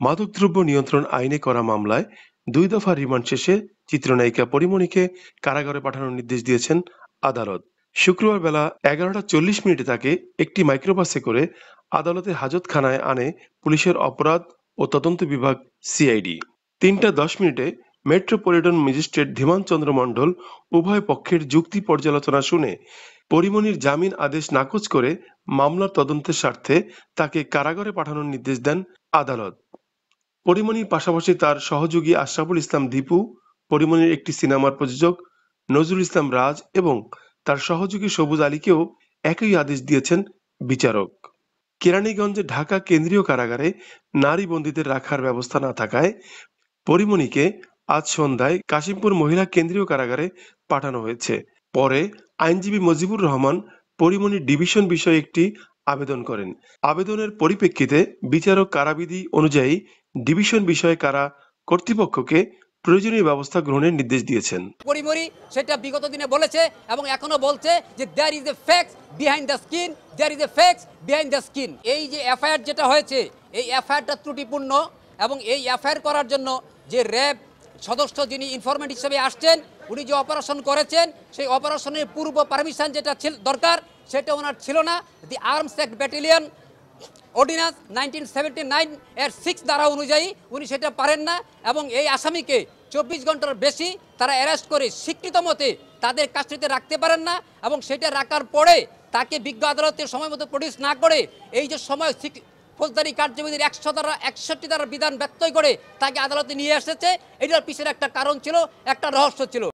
মাদকদ্রব্য নিয়ন্ত্রণ আইনে করা মামলায় দুই দফা রিমান্ড শেষে চিত্রনায়িকা পরিমণিকে কারাগারে পাঠানোর নির্দেশ দিয়েছেন আদালত। শুক্রবার বেলা এগারোটা চল্লিশ মিনিটে তাকে একটি মাইক্রোবাসে করে আদালতে হাজতখানায় আনে পুলিশের অপরাধ ও তদন্ত বিভাগ সিআইডি। তিনটা দশ মিনিটে মেট্রোপলিটন ম্যাজিস্ট্রেট ধীমান চন্দ্র মণ্ডল উভয় পক্ষের যুক্তি পর্যালোচনা শুনে পরিমণির জামিন আদেশ নাকচ করে মামলার তদন্তের স্বার্থে তাকে কারাগারে পাঠানোর নির্দেশ দেন আদালত। পরিমণির পাশাপাশি তার সহযোগী আশরাফুল ইসলাম দীপু, পরিমণির একটি সিনেমার প্রযোজক নজরুল ইসলাম রাজ এবং তার সহযোগী সবুজ আলীকেও একই আদেশ দিয়েছেন বিচারক। কেরানীগঞ্জে ঢাকা কেন্দ্রীয় কারাগারে নারী বন্দীদের রাখার ব্যবস্থা না থাকায় পরিমণিকে আজ সন্ধ্যায় কাশিমপুর মহিলা কেন্দ্রীয় কারাগারে পাঠানো হয়েছে। পরে আইনজীবী মজিবুর রহমান পরিমণির ডিভিশন বিষয়ে একটি আবেদন করেন। আবেদনের পরিপ্রেক্ষিতে বিচারক কারাবিধি অনুযায়ী ডিভিশন বিষয়ে কারা কর্তৃপক্ষকে প্রয়োজনীয় ব্যবস্থা গ্রহণের নির্দেশ দিয়েছেন। পরিমরি সেটা বিগত দিনে বলেছে এবং এখনও বলছে যে there is a facts behind the scene there is a facts behind the scene এই যে এফআইআর যেটা হয়েছে, এই এফআইআরটা ত্রুটিপূর্ণ এবং এই এফআইআর করার জন্য যে র্যাব সদস্য যিনি ইনফরমেন্ট হিসেবে আসছেন, উনি যে অপারেশন করেছেন, সেই অপারেশনের পূর্ব পারমিশন যেটা দরকার, সেটা ওনার ছিল না। The arms act battalion ordinance nineteen seventy nine এর সিক্স দ্বারা অনুযায়ী উনি সেটা পারেন না এবং এই আসামিকে চব্বিশ ঘণ্টার বেশি তারা অ্যারেস্ট করে স্বীকৃত মতে তাদের কাস্টডিতে রাখতে পারেন না এবং সেটা রাখার পরে তাকে বিজ্ঞ আদালতে সময় মতো প্রডিউস না করে এই যে সময় ফৌজদারি কার্যবিধির একশো দ্বারা একষট্টি দ্বারা বিধান ব্যত্যয় করে তাকে আদালতে নিয়ে এসেছে, এটার পিছনে একটা কারণ ছিল, একটা রহস্য ছিল।